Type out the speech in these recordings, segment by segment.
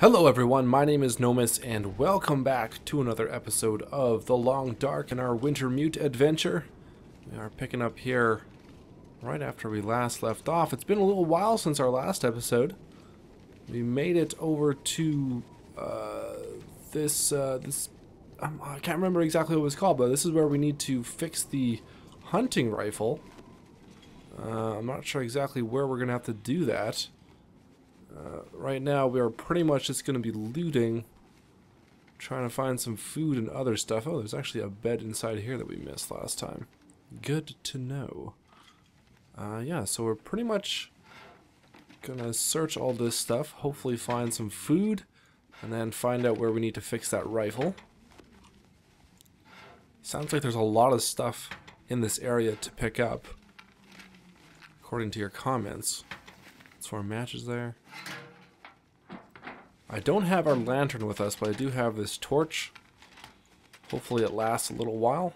Hello everyone, my name is Nomis and welcome back to another episode of The Long Dark and our Wintermute adventure. We are picking up here right after we last left off. It's been a little while since our last episode. We made it over to uh, this, uh, this, um, I can't remember exactly what it was called, but this is where we need to fix the hunting rifle. Uh, I'm not sure exactly where we're going to have to do that. Uh, right now, we are pretty much just going to be looting, trying to find some food and other stuff. Oh, there's actually a bed inside here that we missed last time. Good to know. Uh, yeah, so we're pretty much gonna search all this stuff, hopefully find some food, and then find out where we need to fix that rifle. Sounds like there's a lot of stuff in this area to pick up, according to your comments. Four matches there. I don't have our lantern with us, but I do have this torch. Hopefully it lasts a little while.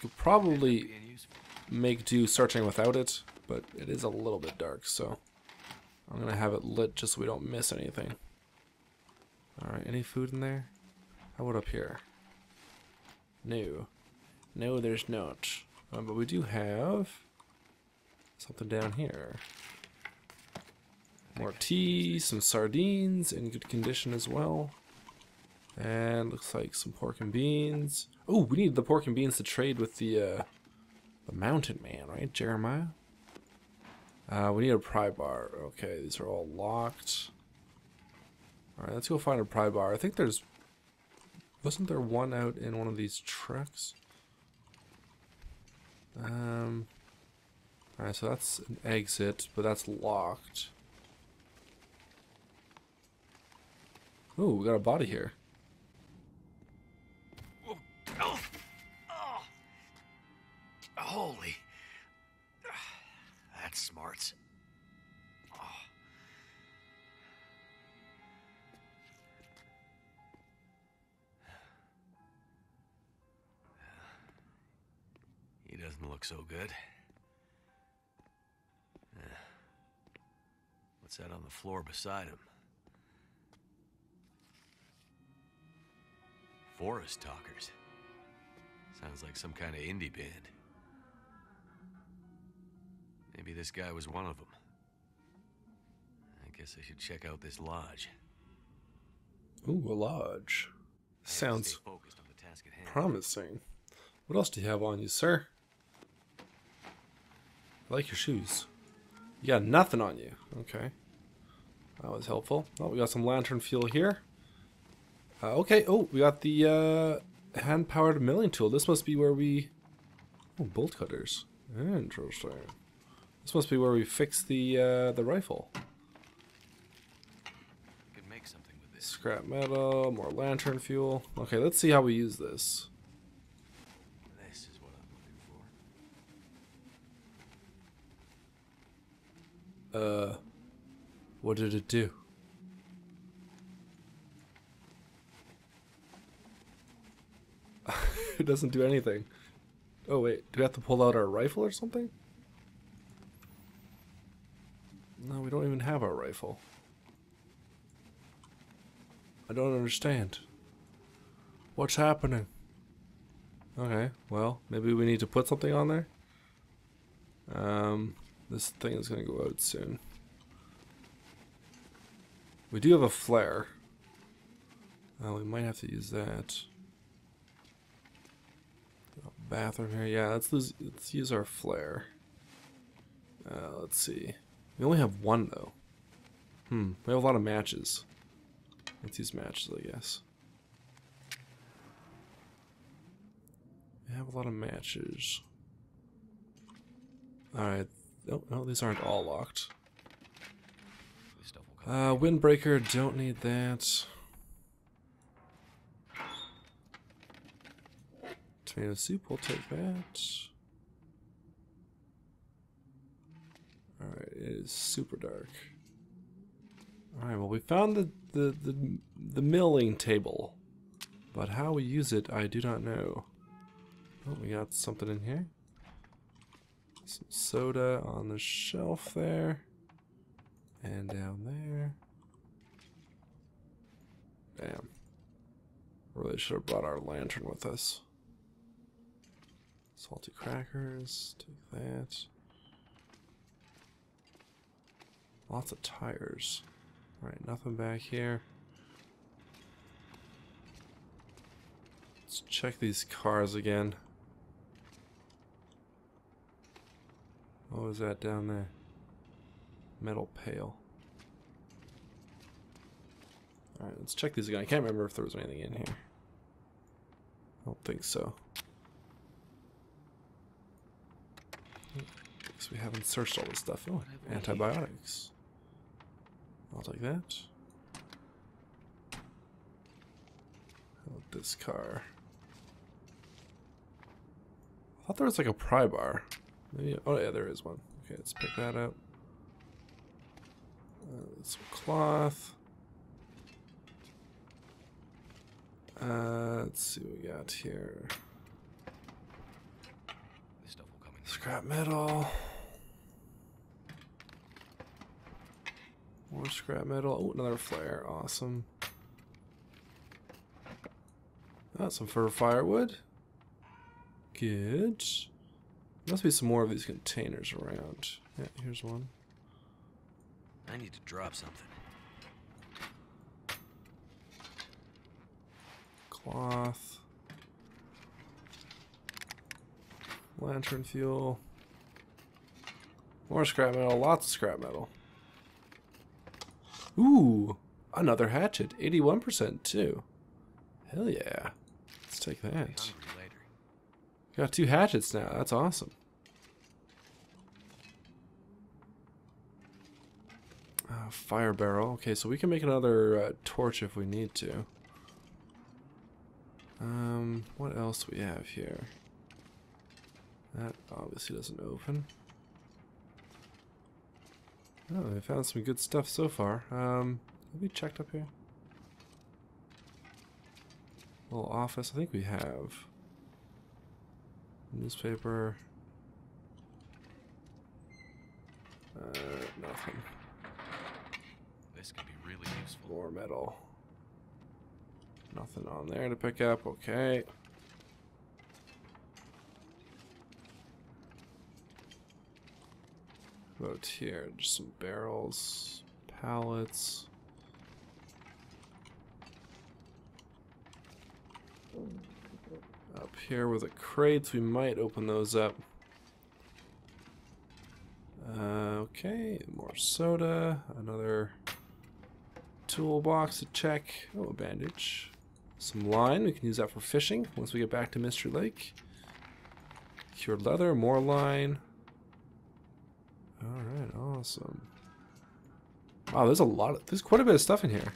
Could probably make do searching without it, but it is a little bit dark, so I'm gonna have it lit just so we don't miss anything. Alright, any food in there? How about up here? No. No, there's not. Um, but we do have Something down here. More tea, some sardines in good condition as well. And looks like some pork and beans. Oh, we need the pork and beans to trade with the uh, the mountain man, right, Jeremiah? Uh, we need a pry bar. Okay, these are all locked. Alright, let's go find a pry bar. I think there's... Wasn't there one out in one of these trucks? Um, Alright, so that's an exit, but that's locked. Ooh, we got a body here. Oh, Holy. That's smart. He doesn't look so good. That on the floor beside him? Forest Talkers. Sounds like some kind of indie band. Maybe this guy was one of them. I guess I should check out this lodge. Ooh, a lodge. Sounds promising. What else do you have on you, sir? I like your shoes. You got nothing on you. Okay. That was helpful. Oh, we got some lantern fuel here. Uh, okay. Oh, we got the uh, hand-powered milling tool. This must be where we... Oh, bolt cutters. Interesting. This must be where we fix the uh, the rifle. Could make something with this. Scrap metal, more lantern fuel. Okay, let's see how we use this. Uh, what did it do? it doesn't do anything. Oh wait, do we have to pull out our rifle or something? No, we don't even have our rifle. I don't understand. What's happening? Okay, well, maybe we need to put something on there? Um, this thing is going to go out soon. We do have a flare. Uh, we might have to use that. Bathroom here. Yeah, let's, lose, let's use our flare. Uh, let's see. We only have one, though. Hmm, we have a lot of matches. Let's use matches, I guess. We have a lot of matches. Alright, no, no, these aren't all locked. Uh, windbreaker, don't need that. Tomato soup, we'll take that. Alright, it is super dark. Alright, well we found the, the, the, the milling table. But how we use it, I do not know. Oh, we got something in here. Some soda on the shelf there. And down there. Damn. Really should have brought our lantern with us. Salty crackers, take that. Lots of tires. Alright, nothing back here. Let's check these cars again. What was that down there? Metal pail. Alright, let's check these again. I can't remember if there was anything in here. I don't think so. Guess we haven't searched all this stuff. Oh, antibiotics. I'll take that. How about this car? I thought there was like a pry bar. Maybe, oh yeah, there is one. Okay, let's pick that up. Uh, some cloth. Uh, let's see what we got here. This stuff will come in. Scrap metal. More scrap metal. Oh, another flare. Awesome. That's some fir firewood. Good. Must be some more of these containers around. Yeah, here's one. I need to drop something. Cloth. Lantern fuel. More scrap metal. Lots of scrap metal. Ooh, another hatchet. 81% too. Hell yeah. Let's take that. Got two hatchets now. That's awesome. Fire barrel. Okay, so we can make another uh, torch if we need to. Um, what else we have here? That obviously doesn't open. Oh, we found some good stuff so far. Um, have we checked up here? Little office. I think we have. Newspaper. Uh, nothing. This could be really useful. More metal. Nothing on there to pick up. Okay. About here, just some barrels, pallets. Up here with the crates, we might open those up. Uh, okay, more soda, another toolbox to check. Oh, a bandage. Some line, we can use that for fishing once we get back to Mystery Lake. Cured leather, more line. Alright, awesome. Wow, there's a lot of, there's quite a bit of stuff in here.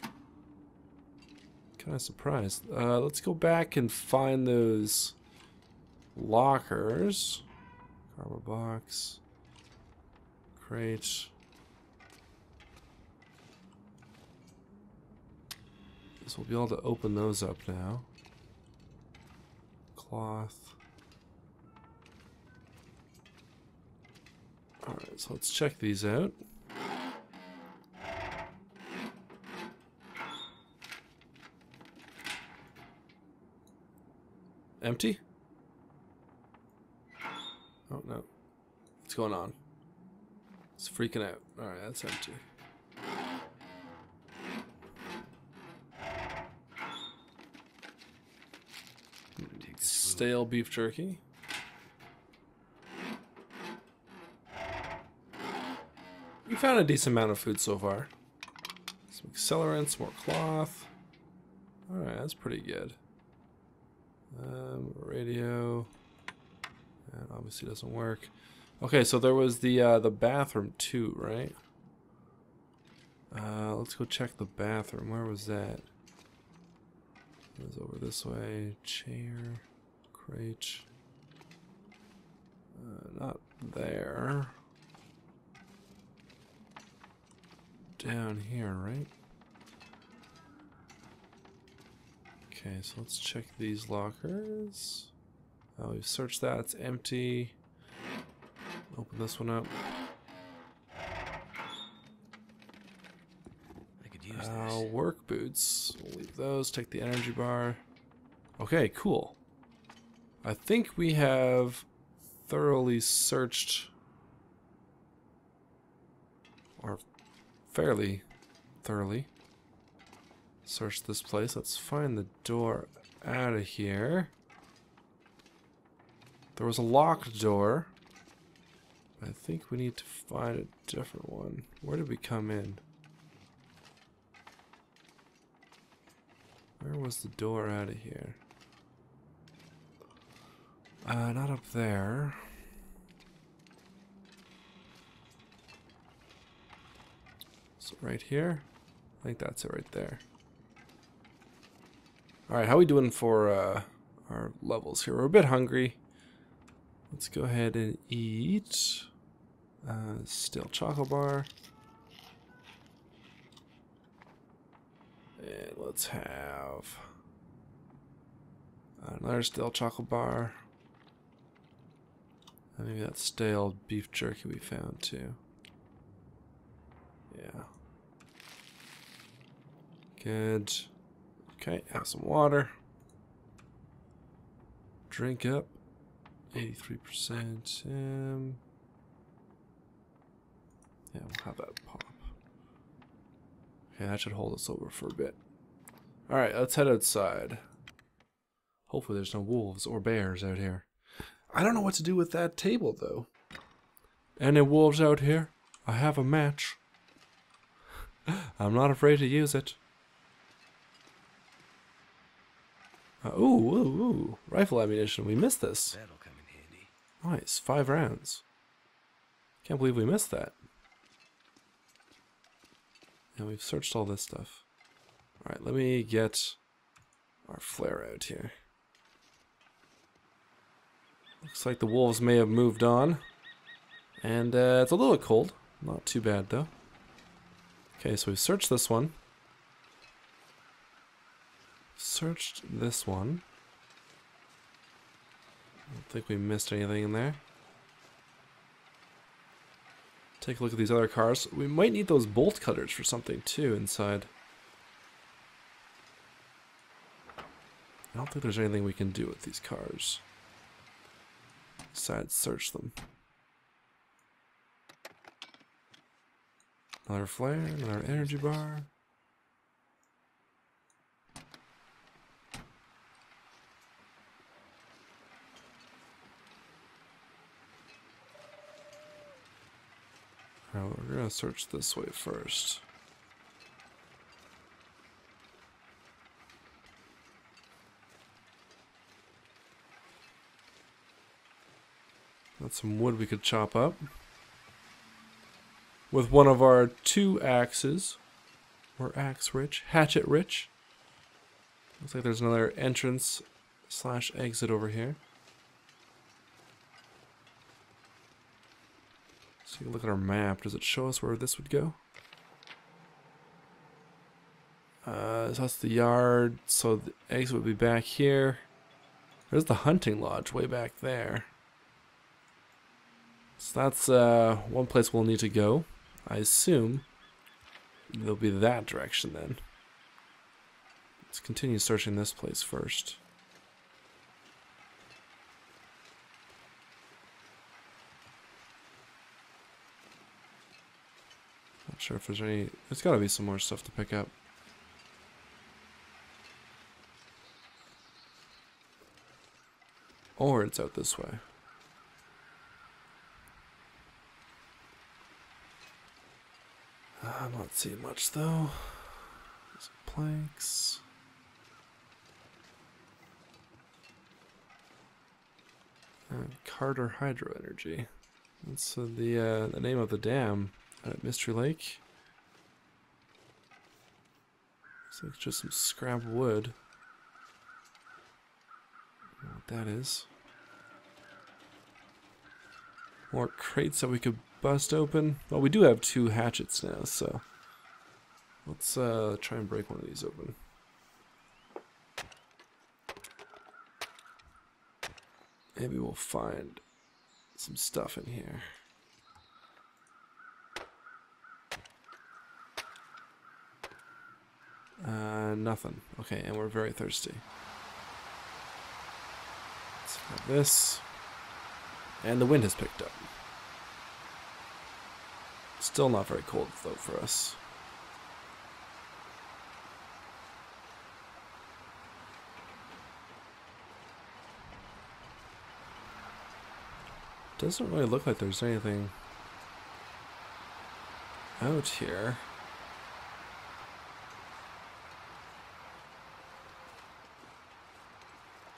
Kind of surprised. Uh, let's go back and find those lockers. Cardboard box. Crate. Guess we'll be able to open those up now. Cloth. Alright, so let's check these out. Empty? Oh no. What's going on? It's freaking out. Alright, that's empty. Take this food. Stale beef jerky. We found a decent amount of food so far. Some accelerants, more cloth. Alright, that's pretty good. Um, radio. That obviously doesn't work. Okay, so there was the uh, the bathroom too, right? Uh, let's go check the bathroom. Where was that? It was over this way. Chair, crate. Uh, not there. Down here, right? Okay, so let's check these lockers. Oh, we've searched that. It's empty. Open this one up. could use Uh, work boots. We'll leave those. Take the energy bar. Okay, cool. I think we have thoroughly searched, or fairly thoroughly searched this place. Let's find the door out of here. There was a locked door. I think we need to find a different one. Where did we come in? Where was the door out of here? Uh, not up there. So right here? I think that's it right there. Alright, how we doing for uh, our levels here? We're a bit hungry. Let's go ahead and eat. Uh, steel chocolate bar. And let's have another still chocolate bar. And maybe that stale beef jerky we found too. Yeah. Good. Okay, have some water. Drink up. 83%. Um, yeah, we'll have that pop. Okay, that should hold us over for a bit. Alright, let's head outside. Hopefully there's no wolves or bears out here. I don't know what to do with that table, though. Any wolves out here? I have a match. I'm not afraid to use it. Uh, ooh, ooh, ooh. Rifle ammunition. We missed this. That'll come in handy. Nice. Five rounds. Can't believe we missed that. And we've searched all this stuff. Alright, let me get our flare out here. Looks like the wolves may have moved on. And uh, it's a little cold. Not too bad, though. Okay, so we've searched this one. Searched this one. I don't think we missed anything in there. Take a look at these other cars. We might need those bolt cutters for something too inside. I don't think there's anything we can do with these cars. Besides search them. Another flare, another energy bar. Alright, we're gonna search this way first. Got some wood we could chop up. With one of our two axes. We're axe rich, hatchet rich. Looks like there's another entrance slash exit over here. So you look at our map. Does it show us where this would go? Uh, so that's the yard. So the exit would be back here. There's the hunting lodge way back there. So that's uh, one place we'll need to go. I assume it'll be that direction then. Let's continue searching this place first. Not sure if there's any. There's got to be some more stuff to pick up. Or it's out this way. I'm not seeing much though. Some planks. Uh, Carter Hydro Energy. That's uh, the uh, the name of the dam at Mystery Lake. Looks like just some scrap wood. What that is. More crates that we could bust open. Well, we do have two hatchets now, so let's uh, try and break one of these open. Maybe we'll find some stuff in here. Uh, nothing. Okay, and we're very thirsty. Let's have this. And the wind has picked up. Still not very cold, though, for us. Doesn't really look like there's anything out here.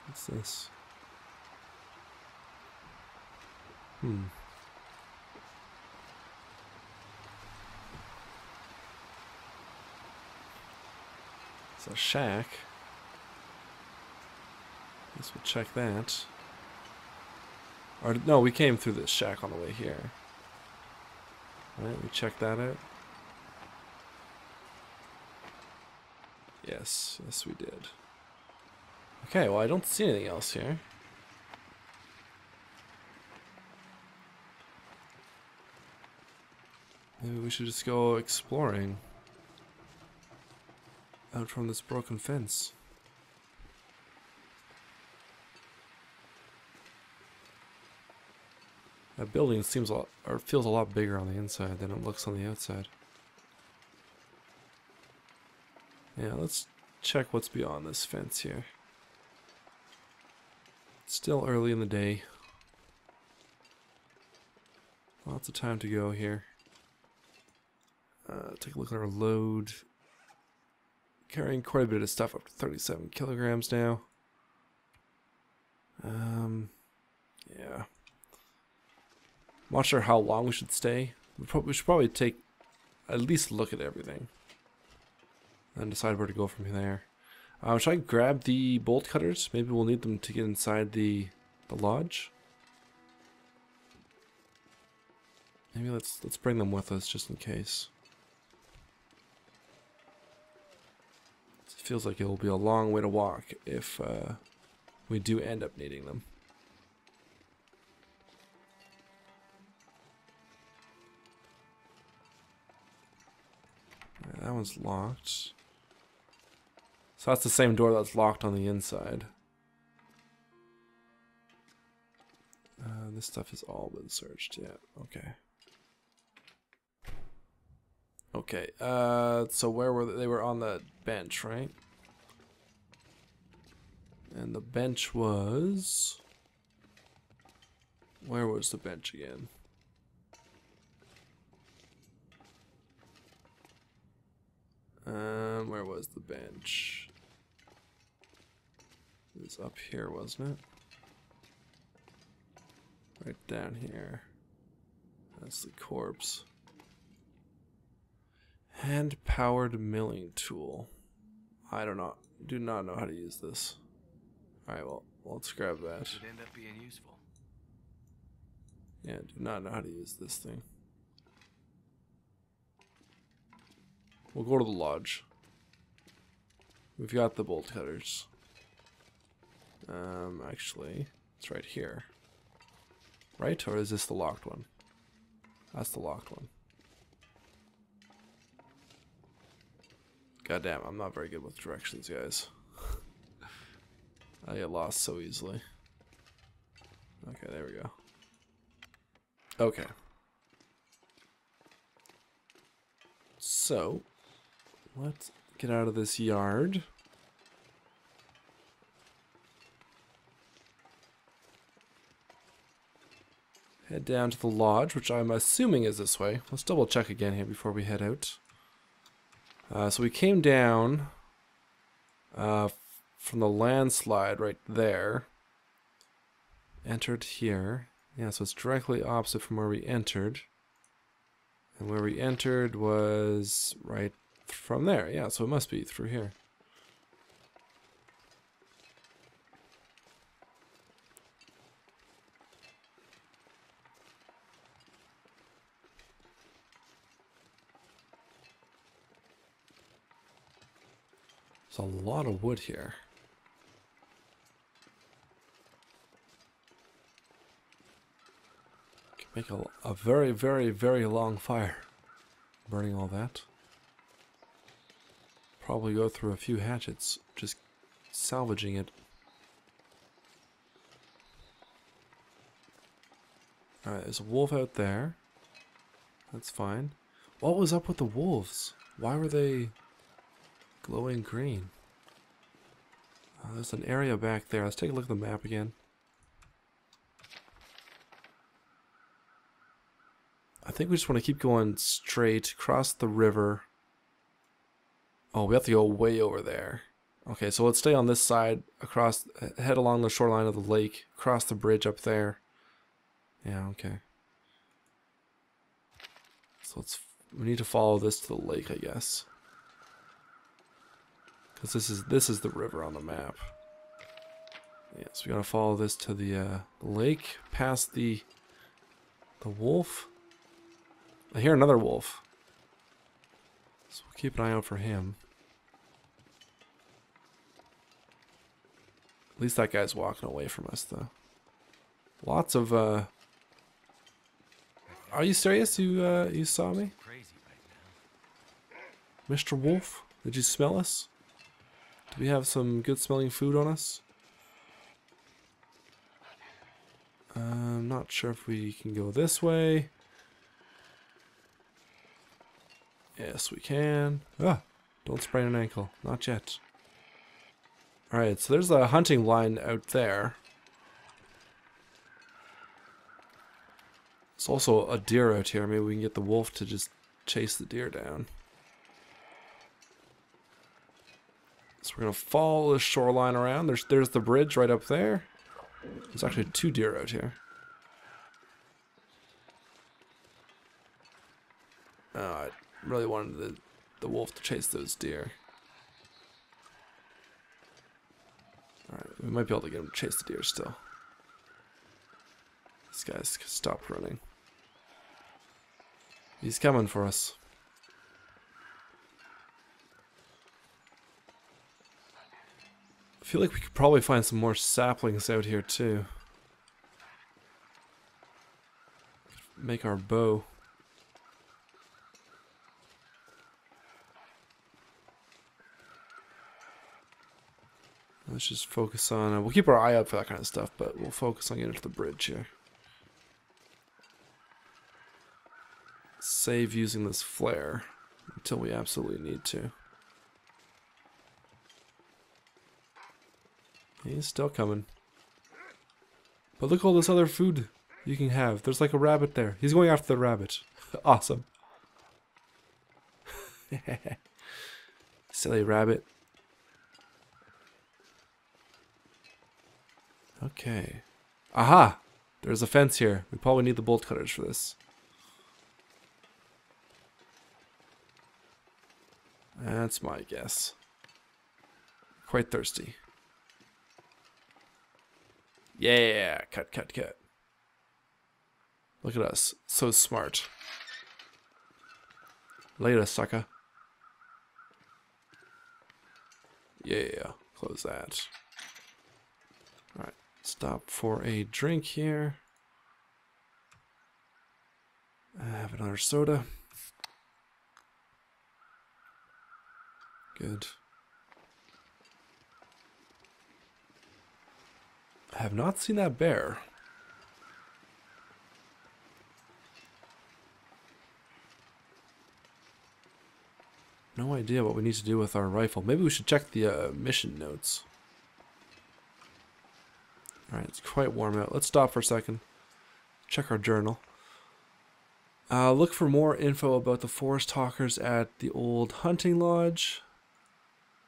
What's this? Hmm. It's a shack. Guess we'll check that. Or no, we came through this shack on the way here. Right, we check that out. Yes, yes we did. Okay, well I don't see anything else here. Maybe we should just go exploring. Out from this broken fence. That building seems a lot, or feels a lot bigger on the inside than it looks on the outside. Yeah, let's check what's beyond this fence here. still early in the day. Lots of time to go here. Uh, take a look at our load. Carrying quite a bit of stuff, up to 37 kilograms now. Um, yeah. I'm not sure how long we should stay. We, pro we should probably take at least look at everything. And decide where to go from there. Uh, should I grab the bolt cutters? Maybe we'll need them to get inside the the lodge. Maybe let's let's bring them with us just in case. Feels like it will be a long way to walk if uh, we do end up needing them. that one's locked. So that's the same door that's locked on the inside. Uh, this stuff has all been searched, yeah, okay. Okay, uh, so where were they? They were on the bench, right? And the bench was... Where was the bench again? Um, where was the bench? It was up here, wasn't it? Right down here. That's the corpse. Hand-powered milling tool. I don't know. Do not know how to use this. Alright, well, let's grab that. Should end up being useful. Yeah, do not know how to use this thing. We'll go to the lodge. We've got the bolt cutters. Um, actually, it's right here. Right? Or is this the locked one? That's the locked one. God damn, I'm not very good with directions, guys. I get lost so easily. Okay, there we go. Okay. So, let's get out of this yard. Head down to the lodge, which I'm assuming is this way. Let's double check again here before we head out. Uh, so we came down uh, from the landslide right there. Entered here. Yeah, so it's directly opposite from where we entered. And where we entered was right from there. Yeah, so it must be through here. A lot of wood here. Can make a, a very, very, very long fire. Burning all that. Probably go through a few hatchets, just salvaging it. Alright, there's a wolf out there. That's fine. What was up with the wolves? Why were they glowing green? Uh, there's an area back there. Let's take a look at the map again. I think we just want to keep going straight, cross the river. Oh, we have to go way over there. Okay, so let's stay on this side, across, head along the shoreline of the lake, cross the bridge up there. Yeah, okay. So let's, we need to follow this to the lake, I guess. Because this is, this is the river on the map. Yeah, so we gotta follow this to the, uh, the lake, past the, the wolf. I hear another wolf. So we'll keep an eye out for him. At least that guy's walking away from us, though. Lots of, uh... Are you serious? You, uh, you saw me? Mr. Wolf? Did you smell us? Do we have some good smelling food on us? Uh, I'm not sure if we can go this way. Yes, we can. Ah, don't sprain an ankle. Not yet. Alright, so there's a hunting line out there. There's also a deer out here. Maybe we can get the wolf to just chase the deer down. So we're gonna follow the shoreline around. There's there's the bridge right up there. There's actually two deer out here. Oh, I really wanted the, the wolf to chase those deer. Alright, we might be able to get him to chase the deer still. This guy's stopped running. He's coming for us. Feel like we could probably find some more saplings out here too. Make our bow. Let's just focus on, uh, we'll keep our eye out for that kind of stuff, but we'll focus on getting to the bridge here. Save using this flare until we absolutely need to. He's still coming. But look all this other food you can have. There's like a rabbit there. He's going after the rabbit. awesome. Silly rabbit. Okay. Aha! There's a fence here. We probably need the bolt cutters for this. That's my guess. Quite thirsty. Yeah, cut, cut, cut. Look at us. So smart. Later, sucker. Yeah, close that. Alright. Stop for a drink here. I have another soda. Good. I have not seen that bear. No idea what we need to do with our rifle. Maybe we should check the uh, mission notes. Alright, it's quite warm out. Let's stop for a second. Check our journal. Uh, look for more info about the forest talkers at the old hunting lodge.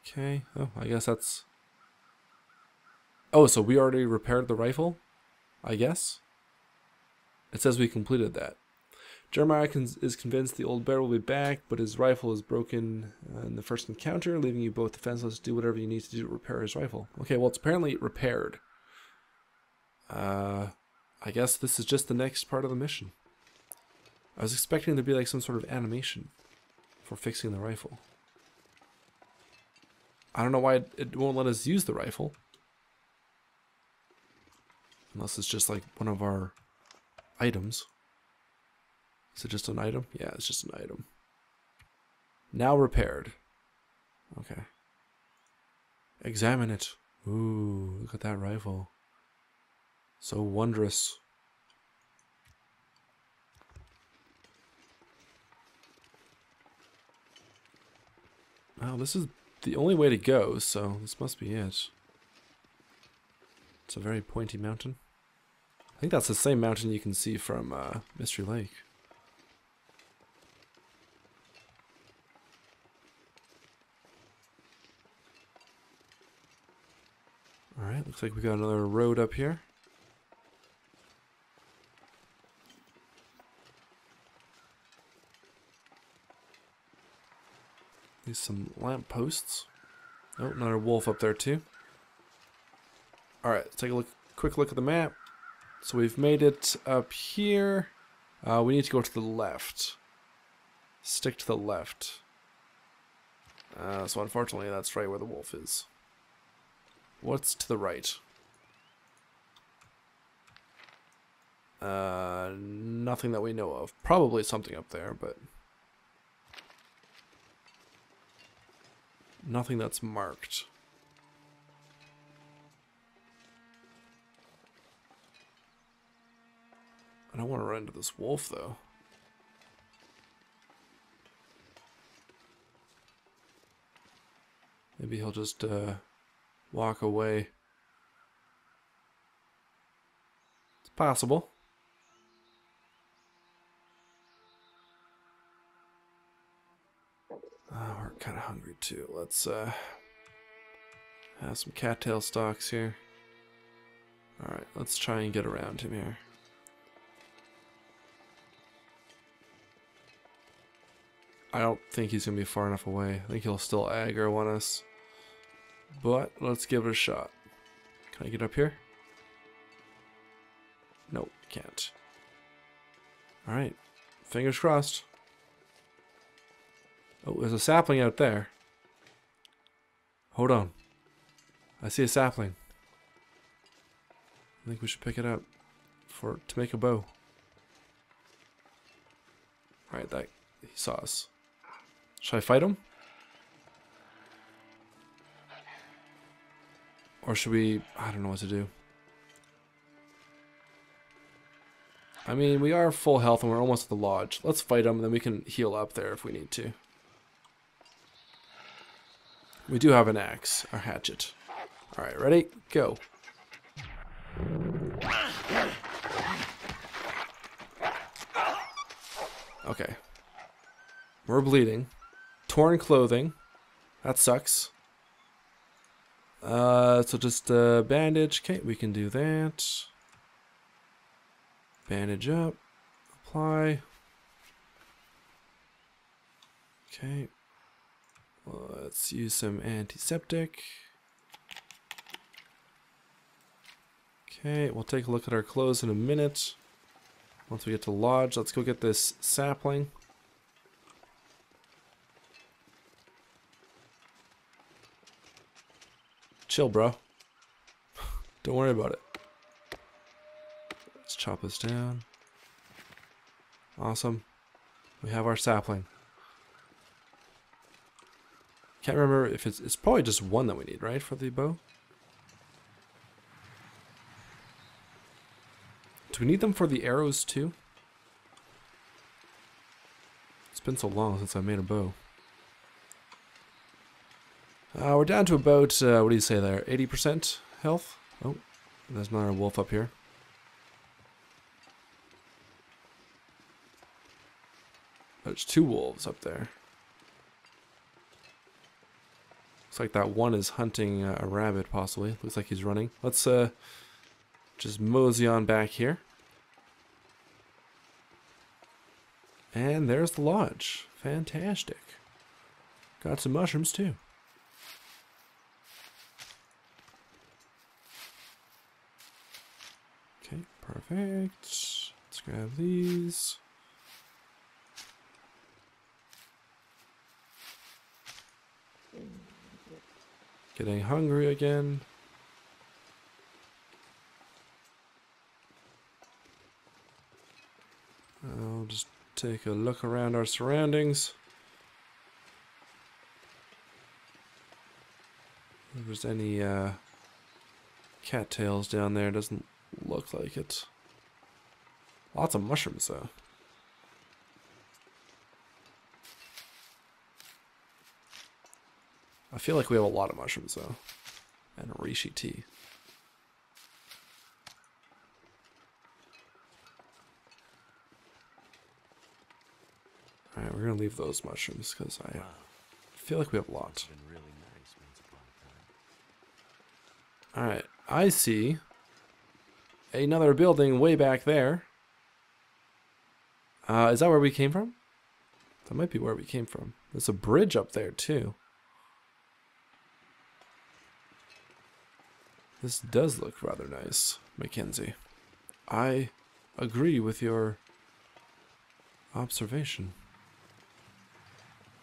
Okay, oh, I guess that's... Oh, so we already repaired the rifle? I guess? It says we completed that. Jeremiah is convinced the old bear will be back, but his rifle is broken in the first encounter, leaving you both defenseless. Do whatever you need to do to repair his rifle. Okay, well, it's apparently repaired. Uh, I guess this is just the next part of the mission. I was expecting there to be like some sort of animation for fixing the rifle. I don't know why it won't let us use the rifle. Unless it's just like one of our items. Is it just an item? Yeah, it's just an item. Now repaired. Okay. Examine it. Ooh, look at that rifle. So wondrous. Well, this is the only way to go, so this must be it. It's a very pointy mountain. I think that's the same mountain you can see from uh, Mystery Lake. Alright, looks like we got another road up here. There's some lamp posts. Oh, another wolf up there too. Alright, let's take a look, quick look at the map. So we've made it up here. Uh, we need to go to the left. Stick to the left. Uh, so unfortunately, that's right where the wolf is. What's to the right? Uh, nothing that we know of. Probably something up there, but... Nothing that's marked. I don't want to run into this wolf, though. Maybe he'll just uh, walk away. It's possible. Oh, we're kind of hungry too. Let's uh, have some cattail stalks here. Alright, let's try and get around him here. I don't think he's going to be far enough away. I think he'll still aggro on us. But let's give it a shot. Can I get up here? Nope, can't. Alright, fingers crossed. Oh, there's a sapling out there. Hold on. I see a sapling. I think we should pick it up for to make a bow. Alright, that he saw us. Should I fight him? Or should we... I don't know what to do. I mean, we are full health and we're almost at the lodge. Let's fight him, and then we can heal up there if we need to. We do have an axe, or hatchet. Alright, ready? Go. Okay. We're bleeding. Torn clothing. That sucks. Uh, so just uh, bandage. Okay, we can do that. Bandage up. Apply. Okay. Let's use some antiseptic. Okay, we'll take a look at our clothes in a minute. Once we get to lodge, let's go get this sapling. Chill, bro. Don't worry about it. Let's chop this down. Awesome. We have our sapling. Can't remember if it's it's probably just one that we need, right, for the bow? Do we need them for the arrows too? It's been so long since I made a bow. Uh, we're down to about, uh, what do you say there, 80% health? Oh, there's another wolf up here. There's two wolves up there. Looks like that one is hunting uh, a rabbit, possibly. Looks like he's running. Let's uh, just mosey on back here. And there's the lodge. Fantastic. Got some mushrooms, too. Okay, perfect. Let's grab these. Getting hungry again. I'll just take a look around our surroundings. If there's any uh, cattails down there, doesn't look like it. Lots of mushrooms though. I feel like we have a lot of mushrooms though. And reishi tea. Alright, we're gonna leave those mushrooms because I feel like we have a lot. really nice once upon a time. Alright, I see another building way back there. Uh, is that where we came from? That might be where we came from. There's a bridge up there, too. This does look rather nice, Mackenzie. I agree with your observation.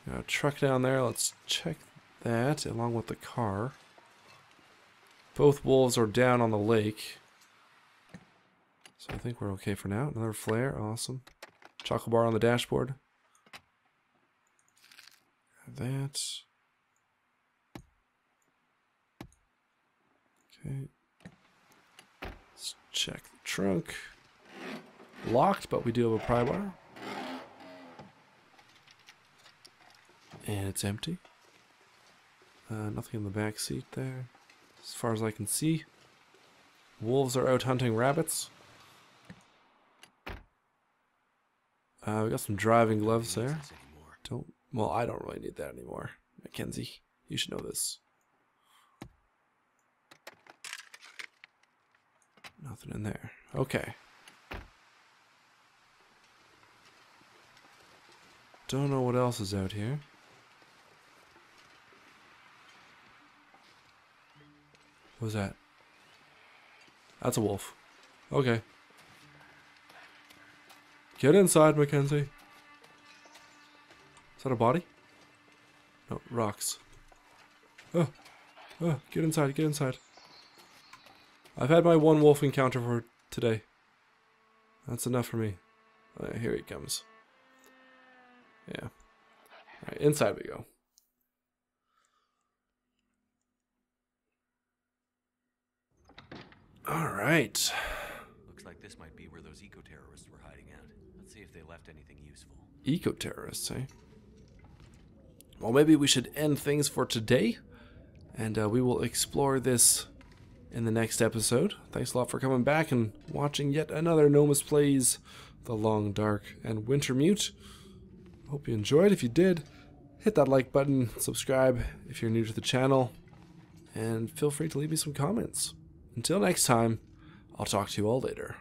Got a truck down there. Let's check that along with the car. Both wolves are down on the lake. So I think we're okay for now. Another flare. Awesome. Chocolate bar on the dashboard. That. Okay. Let's check the trunk. Locked, but we do have a pry bar. And it's empty. Uh, nothing in the back seat there. As far as I can see. Wolves are out hunting rabbits. Uh, we got some driving gloves there. Don't. Well, I don't really need that anymore. Mackenzie, you should know this. Nothing in there. Okay. Don't know what else is out here. What was that? That's a wolf. Okay. Get inside, Mackenzie. Is that a body? No, rocks. Oh, oh, get inside, get inside. I've had my one wolf encounter for today. That's enough for me. Uh, here he comes. Yeah. Inside we go. Alright. Looks like this might be where those eco-terrorists were hiding out. Let's see if they left anything useful. Eco terrorists, eh? Well, maybe we should end things for today. And uh, we will explore this in the next episode. Thanks a lot for coming back and watching yet another NoMiS Plays The Long Dark and Wintermute. Hope you enjoyed. If you did, hit that like button, subscribe if you're new to the channel, and feel free to leave me some comments. Until next time, I'll talk to you all later.